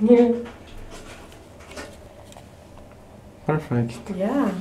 Yeah. Perfect. Yeah.